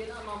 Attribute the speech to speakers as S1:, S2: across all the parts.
S1: Sino ang mga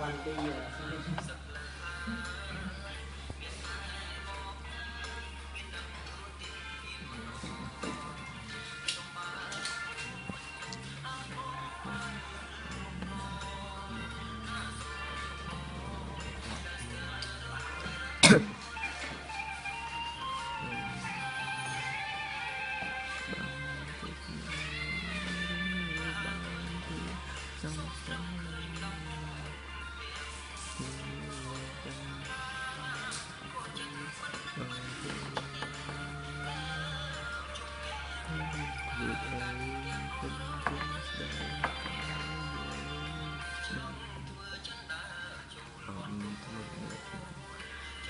S1: one per year.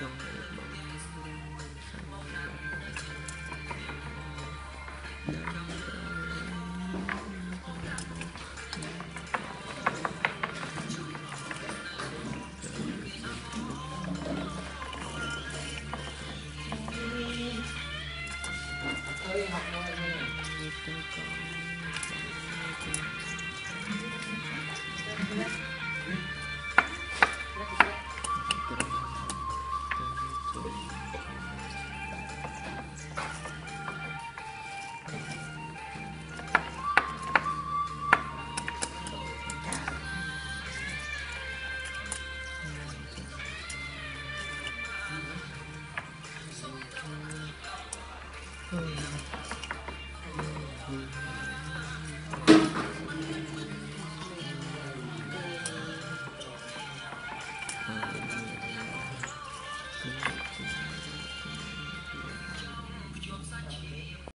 S2: Então, 음. 음.